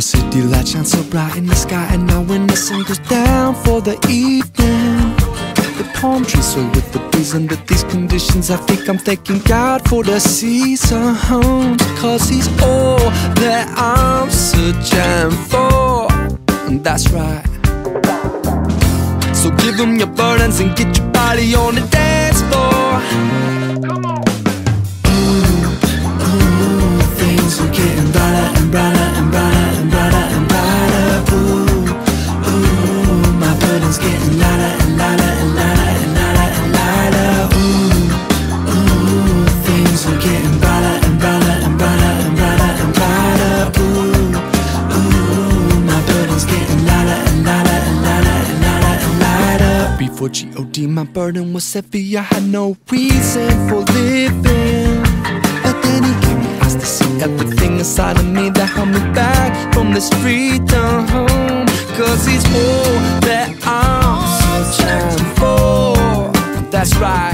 The city lights shine so bright in the sky, and now when the sun goes down for the evening, the palm trees sway with the breeze. Under these conditions, I think I'm thanking God for the season, cause He's all that I'm searching for. And that's right. So give them your burdens and get your body on the dance floor. I'm getting brighter and brighter and brighter and brighter and brighter Ooh, ooh, my burden's getting lighter and lighter and lighter and lighter and lighter Before G.O.D. my burden was heavy I had no reason for living. But then he gave me eyes to see everything inside of me That held me back from the street down home Cause he's all that I'm searching for. That's right.